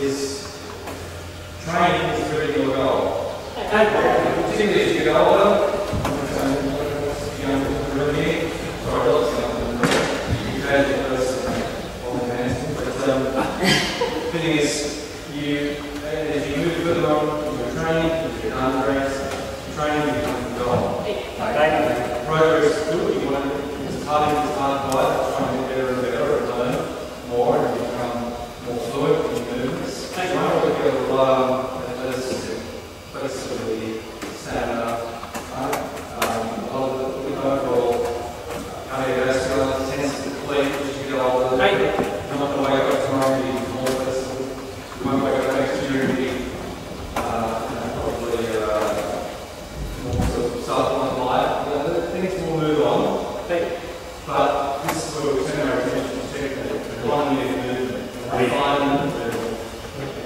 is training is really your goal. Particularly as you get older, young really, sorry, lots of you had the first one man, but um, the thing is, you, as you move further on, your training, your undergrads, training becomes the goal. Progress is good, you want to, it's part of, it's part of life, trying to get better and better and learn more and become more fluent in movements. Trying to get a lot of athleticism, flexibility, stamina, right? Um, a lot of the overall cardiovascular tends to deplete as you get older. You're not going to wake up tomorrow and be more flexible. You won't wake up next year and be, uh, you know, probably, uh, more sort of supplement life. You know, things will move on. But this is where we turn our attention to technique, the one minute movement, refinement of movement.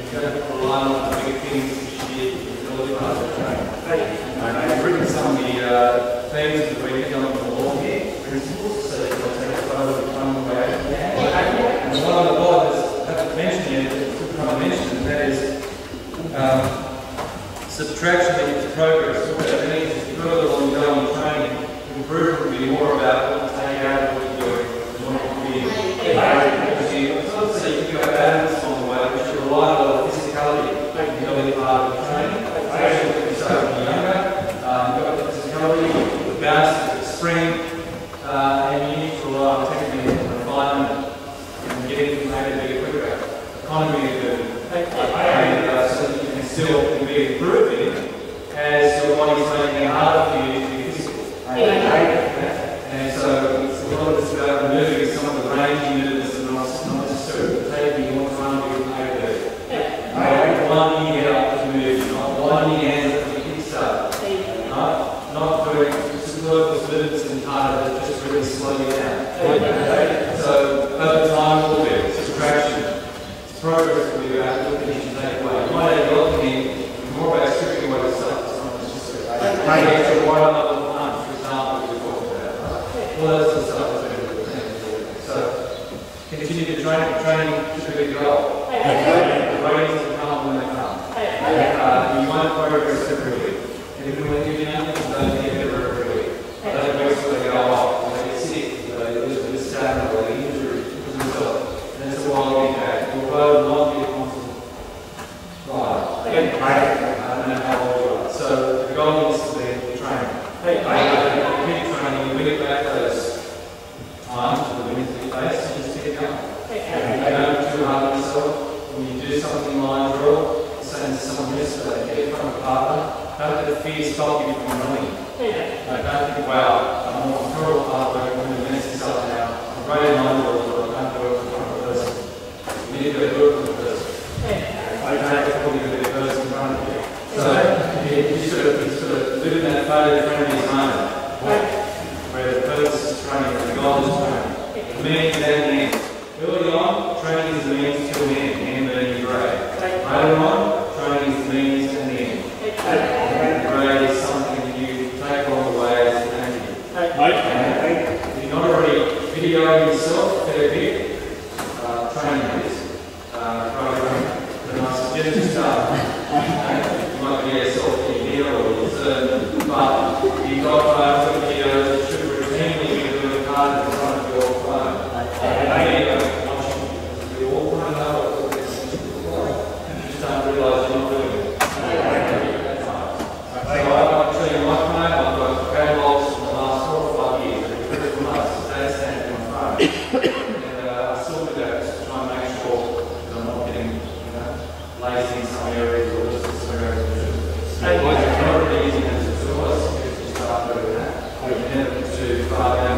You don't have to rely on the big things this year, it's really hard to train. I've written some of the uh, themes that we're getting on the wall here, principles, so that you'll take a photo of one way. And one of the boards I haven't mentioned yet, but it's kind of mentioned, and that is um, subtraction equals progress. What that means is the further along you go in improvement will be more about what you take out of what you're doing and what you're being. Because you, it's not to say you can go balance on the way, but you rely on the physicality, in part of the training. Especially if you start when you're younger, um, you've got the physicality, the bounce, the spring, uh, and you need to rely on technique and refinement and getting from A to B quicker. Economy of movement. And uh, so that you can still be improving as your body's making it harder for you to be physical. And so it's a lot of this about removing some of the rangy movements that are not, not necessarily taking more time to get A to B. Not one you get up to move, not one you hands up to kickstart. Not, not doing superfluous movements and that just really slow you down. Okay? So over time will be subtraction. Progress will be about looking your take away. You might have looking in more about stripping away the stuff. It's not just a right. Why not level punch, for example, we talked about. Those sort of stuff is very good. So continue to train, training should be the goal. The ratings will come when they come. Uh, you won't progress every week. And if when you do nothing, don't get better every week. Those weeks where they go off, they get sick, they lose a bit of stamina, they get injured because of themselves. And it's a while getting back. Your road will not be a constant ride. I don't know how old you are. So the goal is to be training. Hey, I keep training, you bring it back those times, the wins that you and just keep going. You don't too hard on yourself. When you do something line drill, to someone get in front a partner, don't let the fear stop you from running. Like, don't think, wow, I'm a terrible partner, I'm going to mess this up now. I'm great in line drill, but I can't do it in front of a person. You need to do it of a person. I don't have to be the person in front of you. So, you, you sort of, you sort of live in that photo friendly zone, where the purpose is training, the goal is training. The means and the end. Early on, training is the means to end, and your grade. Later on, Father.